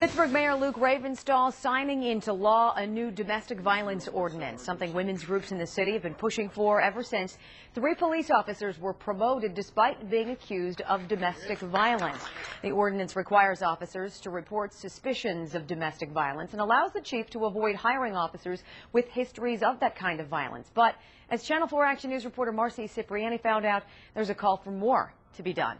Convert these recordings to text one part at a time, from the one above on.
Pittsburgh Mayor Luke Ravenstahl signing into law a new domestic violence ordinance, something women's groups in the city have been pushing for ever since three police officers were promoted despite being accused of domestic violence. The ordinance requires officers to report suspicions of domestic violence and allows the chief to avoid hiring officers with histories of that kind of violence. But as Channel 4 Action News reporter Marcy Cipriani found out, there's a call for more to be done.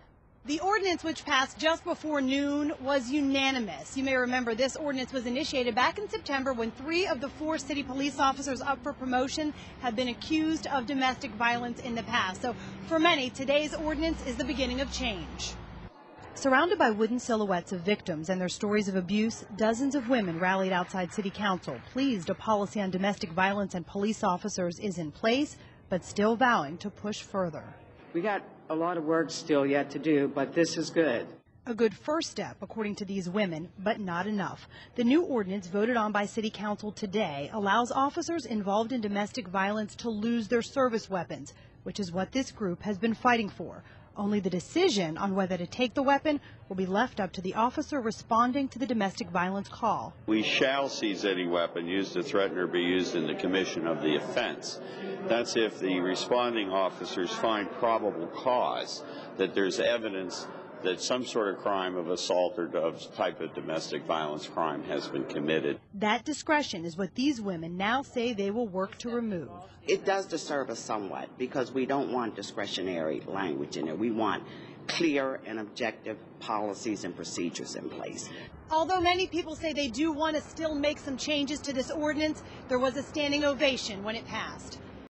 The ordinance, which passed just before noon, was unanimous. You may remember this ordinance was initiated back in September when three of the four city police officers up for promotion had been accused of domestic violence in the past. So for many, today's ordinance is the beginning of change. Surrounded by wooden silhouettes of victims and their stories of abuse, dozens of women rallied outside City Council, pleased a policy on domestic violence and police officers is in place, but still vowing to push further. We got a lot of work still yet to do, but this is good. A good first step, according to these women, but not enough. The new ordinance voted on by City Council today allows officers involved in domestic violence to lose their service weapons, which is what this group has been fighting for. Only the decision on whether to take the weapon will be left up to the officer responding to the domestic violence call. We shall seize any weapon used to threaten or be used in the commission of the offense. That's if the responding officers find probable cause that there's evidence that some sort of crime of assault or of type of domestic violence crime has been committed. That discretion is what these women now say they will work to remove. It does disturb us somewhat because we don't want discretionary language in it. We want clear and objective policies and procedures in place. Although many people say they do want to still make some changes to this ordinance, there was a standing ovation when it passed.